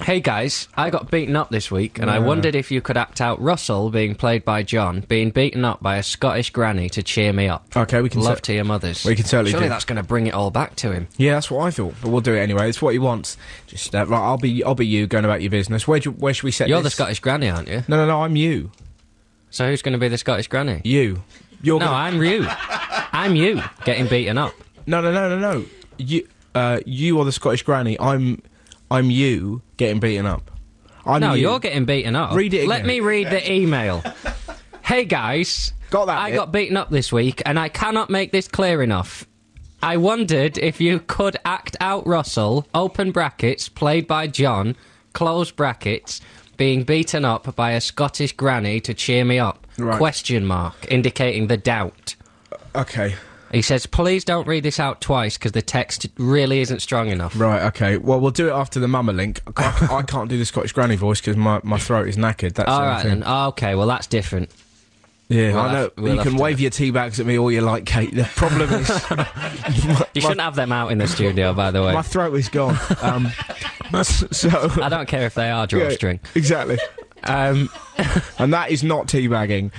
Hey guys, I got beaten up this week, and I wondered if you could act out Russell being played by Jon, being beaten up by a Scottish granny to cheer me up. Okay, we can Love cer- to your mothers. we can certainly Surely do. that's going to bring it all back to him. Yeah, that's what I thought, but we'll do it anyway. It's what he wants. Just uh, right, I'll be I'll be you going about your business. Where do, where should we set this? You're the this? Scottish granny, aren't you? No, no, no. I'm you. So who's going to be the Scottish granny? You. You're No, gonna- I'm you. I'm you getting beaten up. no, no, no, no, no. You uh, you are the Scottish granny. I'm I'm you getting beaten up. I'm No, you. you're getting beaten up. Read it Let me read the email. hey guys, Got that I bit? got beaten up this week, and I cannot make this clear enough. I wondered if you could act out Russell, open brackets, played by Jon, close brackets, being beaten up by a Scottish granny to cheer me up. Right. Question mark, indicating the doubt. Okay. He says, please don't read this out twice because the text really isn't strong enough. Right. Okay. Well, we'll do it after the mama link. I can't, I can't do the Scottish granny voice because my, my throat is knackered. That's All the right thing. then. Okay, well that's different. Yeah, We'll I know. have- we'll you can wave your tea bags at me all you like, Kate. The problem is You shouldn't have them out in the studio, by the way. my throat is gone. Um, so I don't care if they are drawstring. Yeah, exactly. Um, And that is not teabagging.